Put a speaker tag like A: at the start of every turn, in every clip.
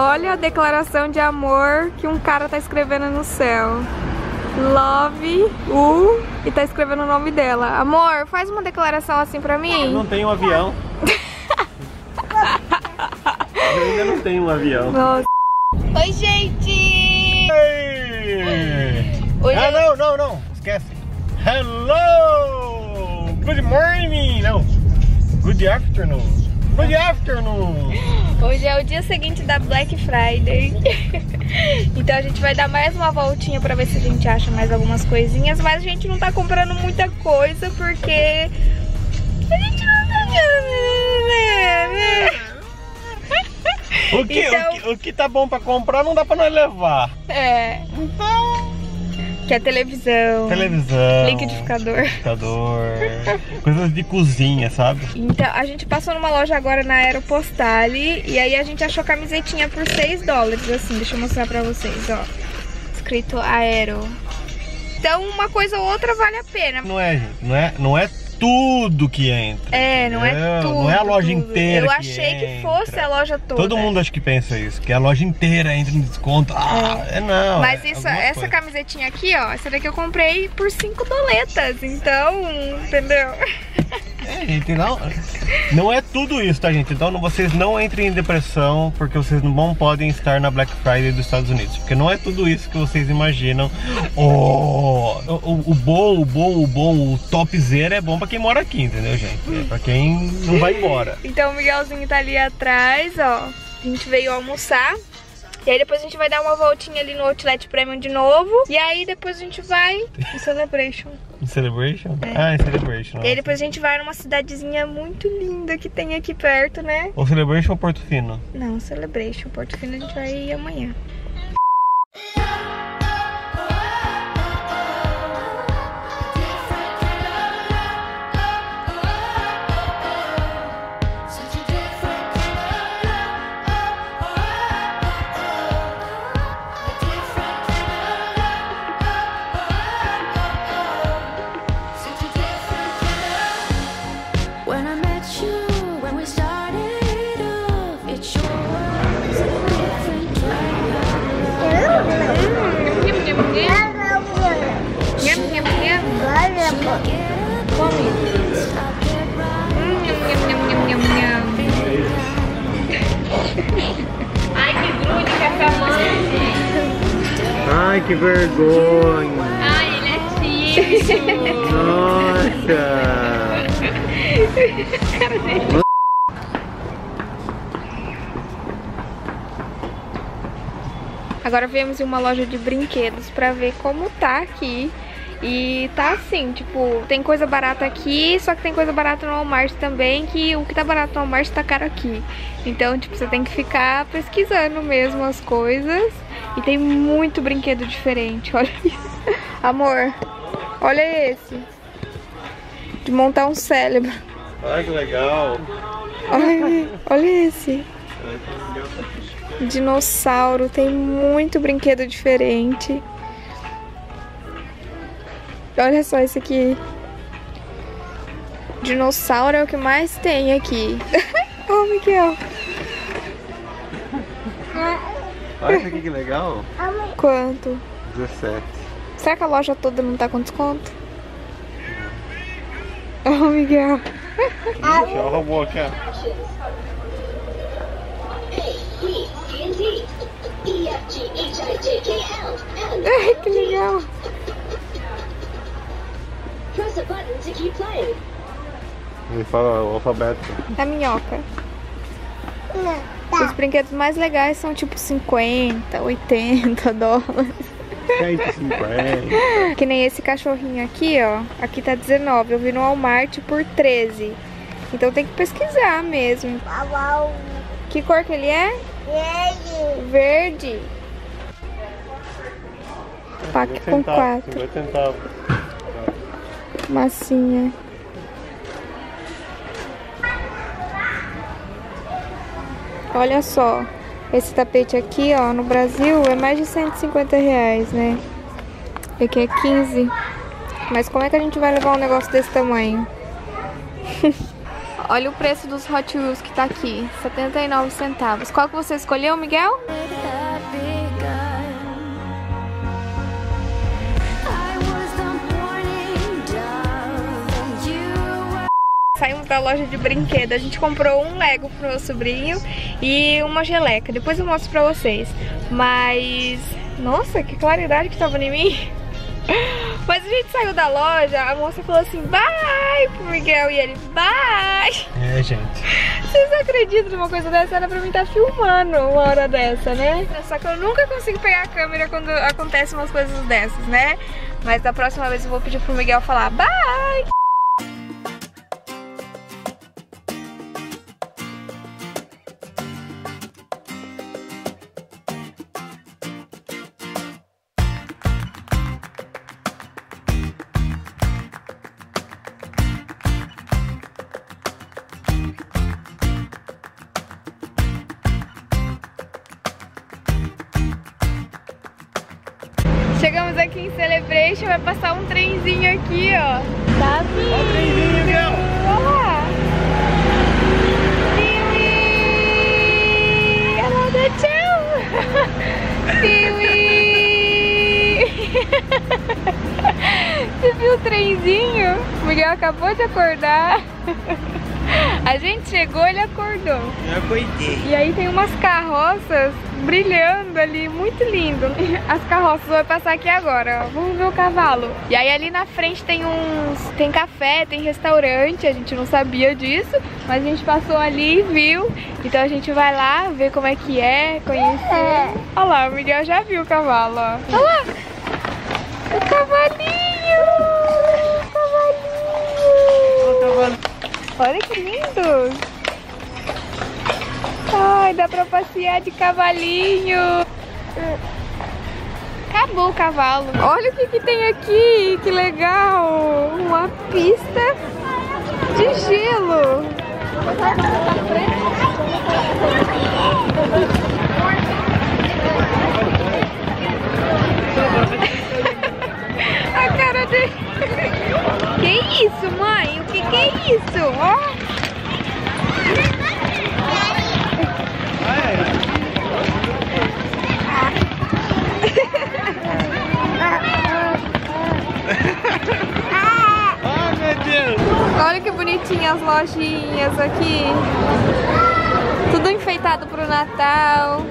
A: Olha a declaração de amor que um cara tá escrevendo no céu. Love U e tá escrevendo o nome dela. Amor, faz uma declaração assim pra mim.
B: Não tem um avião. Eu ainda não tenho um avião.
A: Nossa. Oi, gente!
B: Oi. Ah, não, não, não. Esquece. Hello! Good morning! Não. Good afternoon. Good afternoon!
A: Hoje é o dia seguinte da Black Friday. então a gente vai dar mais uma voltinha pra ver se a gente acha mais algumas coisinhas. Mas a gente não tá comprando muita coisa porque... A gente não tá...
B: O que, então... o que, o que tá bom pra comprar não dá pra nós levar.
A: É.
B: Então.
A: Que é televisão.
B: Televisão.
A: Liquidificador.
B: Liquidificador. coisas de cozinha, sabe?
A: Então, a gente passou numa loja agora na Aeropostale e aí a gente achou camisetinha por 6 dólares, assim. Deixa eu mostrar pra vocês, ó. Escrito Aero. Então, uma coisa ou outra vale a pena.
B: Não é, gente. Não é, não é tudo que entra.
A: É, não é tudo.
B: Não é a loja
A: tudo.
B: inteira.
A: Eu achei que, que fosse a loja toda.
B: Todo mundo acha que pensa isso, que a loja inteira entra em desconto. Ah, é, é não.
A: Mas
B: é
A: isso, essa coisa. camisetinha aqui, ó, essa daqui eu comprei por 5 doletas, então, entendeu?
B: É, gente, não, não é tudo isso, tá, gente? Então vocês não entrem em depressão porque vocês não podem estar na Black Friday dos Estados Unidos. Porque não é tudo isso que vocês imaginam. Oh, o, o bom, o bom, o bom, o topzera é bom pra quem mora aqui, entendeu, gente? É pra quem não vai embora.
A: Então o Miguelzinho tá ali atrás, ó. A gente veio almoçar. E aí depois a gente vai dar uma voltinha ali no Outlet Premium de novo. E aí depois a gente vai no Celebration.
B: Em Celebration? É. Ah, em Celebration.
A: E aí depois a gente vai numa cidadezinha muito linda que tem aqui perto, né?
B: Ou Celebration ou Porto Fino?
A: Não, Celebration. Porto Fino a gente vai ir amanhã.
B: Que vergonha.
A: Ai, ele é tímido.
B: Nossa.
A: Agora viemos em uma loja de brinquedos pra ver como tá aqui. E tá assim, tipo, tem coisa barata aqui, só que tem coisa barata no Walmart também, que o que tá barato no Walmart tá caro aqui. Então, tipo, você tem que ficar pesquisando mesmo as coisas. E tem muito brinquedo diferente, olha isso. Amor, olha esse. De montar um cérebro.
B: Olha que legal.
A: Olha, olha esse. Dinossauro, tem muito brinquedo diferente. Olha só esse aqui. Dinossauro é o que mais tem aqui. oh, Miguel.
B: Olha isso aqui que legal.
A: Quanto?
B: 17.
A: Será que a loja toda não tá com desconto? Oh, Miguel.
B: Ixi, olha o robô aqui, ó.
A: Ai, que legal.
B: Ele fala o alfabeto.
A: É minhoca. Os brinquedos mais legais são tipo 50, 80 dólares.
B: 150.
A: Que nem esse cachorrinho aqui, ó. Aqui tá 19. Eu vi no Walmart por 13. Então tem que pesquisar mesmo. Que cor que ele é?
C: Verde.
A: Verde. Pack com 4.
B: 50 centavos.
A: Massinha. Olha só. Esse tapete aqui, ó, no Brasil é mais de 150 reais, né? E aqui é 15. Mas como é que a gente vai levar um negócio desse tamanho? olha o preço dos Hot Wheels que tá aqui, 79 centavos. Qual que você escolheu, Miguel? Saímos da loja de brinquedo, a gente comprou um Lego pro meu sobrinho e uma geleca. Depois eu mostro pra vocês. Mas, nossa, que claridade que tava em mim. Mas a gente saiu da loja, a moça falou assim, bye pro Miguel, e ele, bye.
B: É, gente.
A: Vocês acreditam numa coisa dessa? Era pra mim estar tá filmando uma hora dessa, né? Só que eu nunca consigo pegar a câmera quando acontecem umas coisas dessas, né? Mas da próxima vez eu vou pedir pro Miguel falar, bye. Celebration, vai passar um trenzinho aqui, ó. Tá vindo. Olha o trenzinho,
B: Miguel.
A: Olha lá. Piuí. Ela dá tchau. Piuí. Você viu o trenzinho? O Miguel acabou de acordar. A gente chegou, ele acordou.
B: Eu acordei.
A: E aí tem umas carroças brilhando ali, muito lindo. As carroças vão passar aqui agora, ó. Vamos ver o cavalo. E aí ali na frente tem uns... Tem café, tem restaurante, a gente não sabia disso, mas a gente passou ali e viu. Então a gente vai lá ver como é que é, conhecer. Olha lá, o Miguel já viu o cavalo, ó. Olha lá! O cavalinho! O cavalinho! Olha que lindo! Ai, dá pra passear de cavalinho! Acabou o cavalo. Olha o que, que tem aqui, que legal! Uma pista de gelo! Que isso, mãe? O que, que é isso? Ó. Olha que bonitinhas as lojinhas aqui. Tudo enfeitado pro Natal.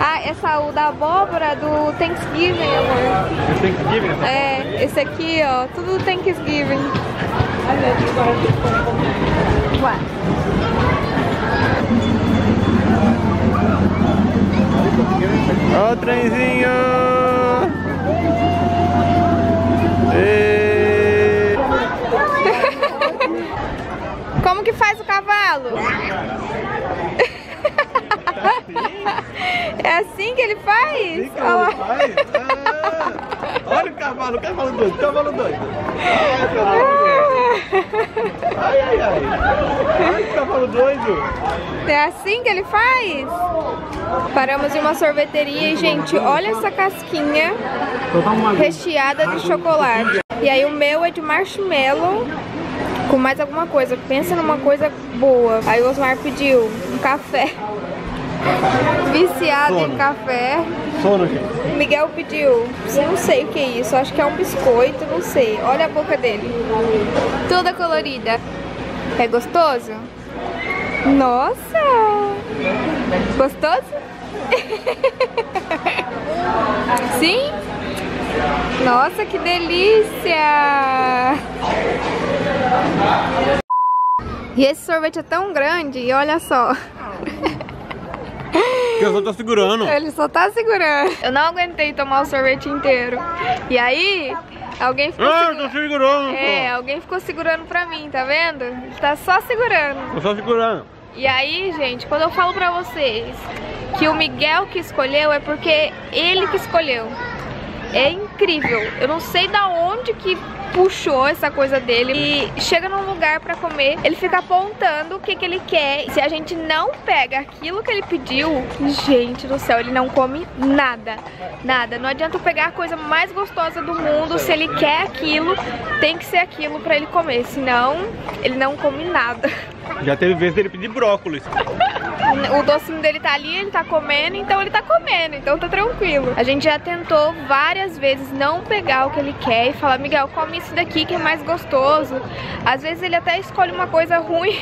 A: Ah, essa o da abóbora do Thanksgiving, amor.
B: Ir, né?
A: É, esse aqui, ó, tudo do Thanksgiving. Ué.
B: Ó o trenzinho! Ê!
A: Como que faz o cavalo? É assim que ele faz? Olha lá.
B: Ai, ah, Olha o cavalo, o cavalo doido, cavalo. Ai, cavalo doido. Ai, ai, ai. Ai, cavalo doido.
A: É assim que ele faz? Paramos em uma sorveteria e, gente, olha essa casquinha recheada de chocolate. E aí o meu é de marshmallow com mais alguma coisa. Pensa numa coisa boa. Aí o Osmar pediu um café. Viciado em
B: Sono.
A: café.
B: Sono, gente.
A: Miguel pediu, não sei o que é isso, acho que é um biscoito, não sei. Olha a boca dele. Toda colorida. É gostoso? Nossa! Gostoso? Sim? Nossa, que delícia! E esse sorvete é tão grande, e olha só.
B: Que eu só tô segurando.
A: Ele só tá segurando. Eu não aguentei tomar o sorvete inteiro. E aí, alguém ficou
B: Ah, eu
A: segurando.
B: tô segurando.
A: É,
B: pô.
A: alguém ficou segurando pra mim, tá vendo? Ele tá só segurando.
B: Tô só segurando.
A: E aí, gente, quando eu falo pra vocês que o Miguel que escolheu é porque ele que escolheu. É incrível. Eu não sei da onde que puxou essa coisa dele e chega num lugar pra comer, ele fica apontando o que que ele quer. Se a gente não pega aquilo que ele pediu, gente do céu, ele não come nada. Nada. Não adianta pegar a coisa mais gostosa do mundo, se ele quer aquilo, tem que ser aquilo pra ele comer, senão ele não come nada.
B: Já teve vezes dele pedir brócolis.
A: O docinho dele tá ali, ele tá comendo, então ele tá comendo, então tá tranquilo. A gente já tentou várias vezes não pegar o que ele quer e falar, Miguel, come isso daqui que é mais gostoso. Às vezes ele até escolhe uma coisa ruim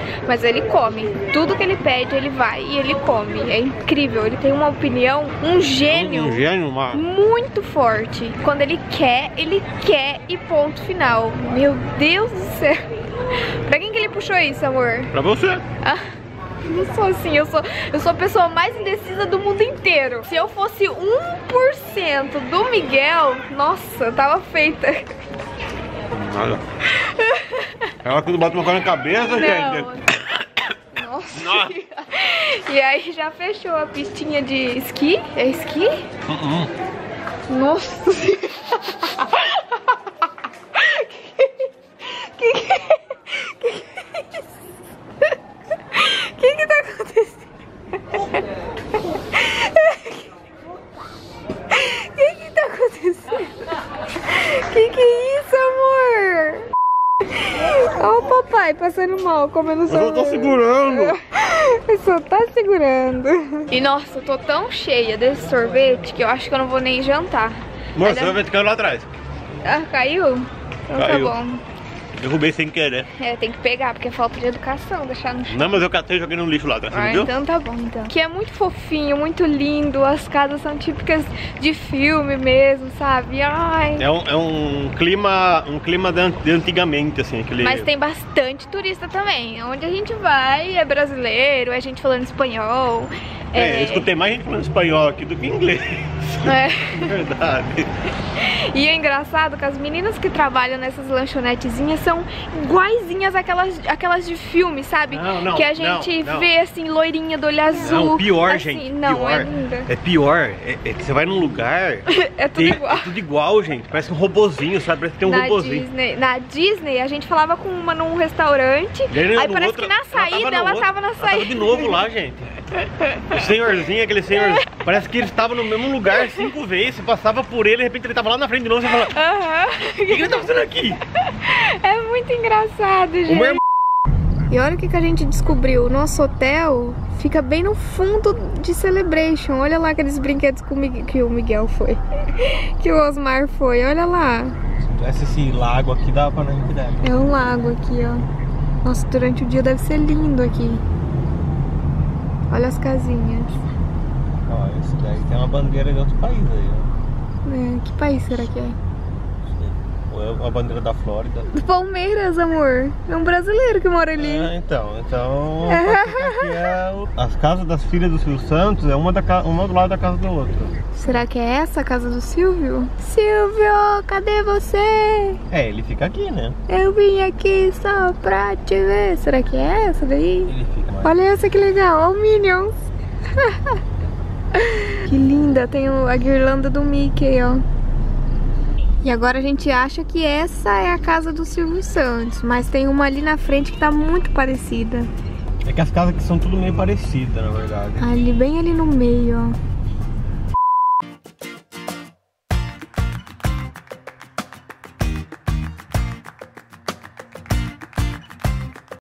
A: mas ele come. Tudo que ele pede, ele vai e ele come. É incrível. Ele tem uma opinião, um gênio.
B: Um gênio, uma...
A: Muito forte. Quando ele quer, ele quer e ponto final. Meu Deus do céu. Pra quem que ele puxou isso, amor?
B: Pra você.
A: Ah. Não sou assim, eu sou, eu sou a pessoa mais indecisa do mundo inteiro. Se eu fosse 1% do Miguel, nossa, eu tava feita.
B: Nada. Ela tudo bota uma coisa na cabeça, Não. gente.
A: Nossa. Nossa. E aí já fechou a pistinha de esqui? É esqui? Uh -uh. Nossa. que, que, que, que é isso? que que tá acontecendo? que que tá acontecendo? Que que é isso, amor? Papai passando mal, comendo sorvete.
B: Eu tô segurando.
A: Só tá segurando. E nossa, eu tô tão cheia desse sorvete que eu acho que eu não vou nem jantar.
B: Moça, o sorvete caiu lá atrás.
A: Ah, caiu? Então tá caiu. tá bom.
B: Derrubei sem querer.
A: É, tem que pegar, porque é falta de educação, deixar no chão.
B: Não, mas eu catei e joguei no lixo lá atrás,
A: ah,
B: viu?
A: então tá bom, então. Que é muito fofinho, muito lindo, as casas são típicas de filme mesmo, sabe? Ai.
B: É um, é um clima, um clima de antigamente, assim, aquele...
A: Mas tem bastante turista também. Onde a gente vai é brasileiro, é gente falando espanhol.
B: É, é... eu escutei mais gente falando espanhol aqui do que inglês. É. Verdade.
A: E é engraçado que as meninas que trabalham nessas lanchonetezinhas são iguaizinhas aquelas, aquelas de filme, sabe?
B: Não, não,
A: que a gente
B: não,
A: vê assim, loirinha do olho azul.
B: Não, pior,
A: assim,
B: gente.
A: Não,
B: pior.
A: é linda.
B: É pior. É, é, que você vai num lugar.
A: é tudo tem, igual. É
B: tudo igual, gente. Parece um robozinho, sabe? Parece que tem um
A: na
B: robozinho.
A: Disney, na Disney, a gente falava com uma num restaurante. Aí, aí parece outro, que na saída ela tava, ela tava na saída. Ela tava
B: de novo lá, gente. O senhorzinho, aquele senhor. Parece que ele estava no mesmo lugar cinco vezes. Você passava por ele, de repente ele tava lá na frente de novo. Você fala: Aham. O que, que ele tá fazendo aqui?
A: É muito engraçado, gente. E olha o que, que a gente descobriu. O nosso hotel fica bem no fundo de Celebration. Olha lá aqueles brinquedos que o Miguel, que o Miguel foi. que o Osmar foi. Olha lá.
B: Se tivesse esse lago aqui, dava pra não entender.
A: É um lago aqui, ó. Nossa, durante o dia deve ser lindo aqui. Olha as casinhas.
B: Ó, esse daí tem uma bandeira de outro país aí, ó.
A: É, que país será que é?
B: É a bandeira da Flórida.
A: Palmeiras, amor. É um brasileiro que mora ali.
B: É, então. Então. é o... As casas das filhas do Silvio Santos é uma, da, uma do lado da casa do outro.
A: Será que é essa a casa do Silvio? Silvio, cadê você?
B: É, ele fica aqui, né?
A: Eu vim aqui só pra te ver. Será que é essa daí?
B: Ele fica mais.
A: Olha essa que legal, olha o Minions. que linda, tem a guirlanda do Mickey, ó. E agora a gente acha que essa é a casa do Silvio Santos, mas tem uma ali na frente que tá muito parecida.
B: É que as casas aqui são tudo meio parecidas, na verdade.
A: Ali, bem ali no meio, ó.